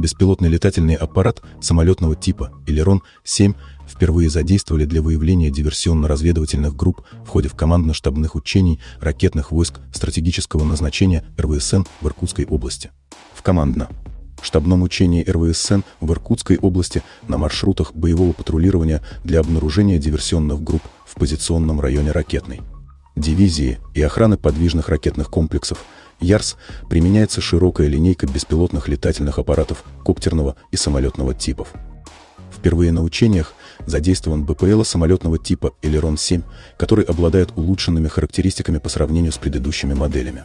беспилотный летательный аппарат самолетного типа «Элерон-7» впервые задействовали для выявления диверсионно-разведывательных групп в ходе командно-штабных учений ракетных войск стратегического назначения РВСН в Иркутской области. В командно штабном учении РВСН в Иркутской области на маршрутах боевого патрулирования для обнаружения диверсионных групп в позиционном районе Ракетной. Дивизии и охраны подвижных ракетных комплексов ЯРС применяется широкая линейка беспилотных летательных аппаратов коптерного и самолетного типов. Впервые на учениях задействован БПЛ самолетного типа «Элерон-7», который обладает улучшенными характеристиками по сравнению с предыдущими моделями.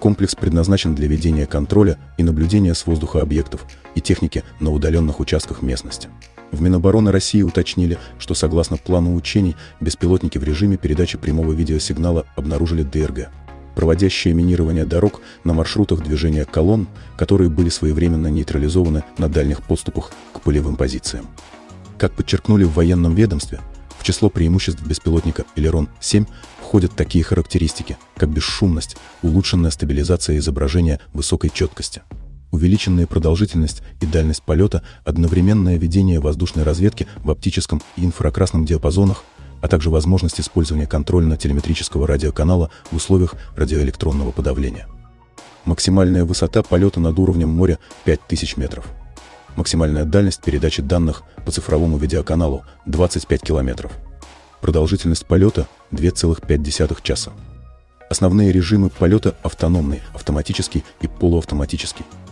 Комплекс предназначен для ведения контроля и наблюдения с воздуха объектов и техники на удаленных участках местности. В Минобороны России уточнили, что согласно плану учений, беспилотники в режиме передачи прямого видеосигнала обнаружили ДРГ, проводящее минирование дорог на маршрутах движения колонн, которые были своевременно нейтрализованы на дальних подступах к полевым позициям. Как подчеркнули в военном ведомстве, в число преимуществ беспилотника «Элерон-7» входят такие характеристики, как бесшумность, улучшенная стабилизация изображения высокой четкости, увеличенная продолжительность и дальность полета, одновременное ведение воздушной разведки в оптическом и инфракрасном диапазонах, а также возможность использования контрольно-телеметрического радиоканала в условиях радиоэлектронного подавления. Максимальная высота полета над уровнем моря 5000 метров – Максимальная дальность передачи данных по цифровому видеоканалу 25 километров. Продолжительность полета 2,5 часа. Основные режимы полета автономный, автоматический и полуавтоматический –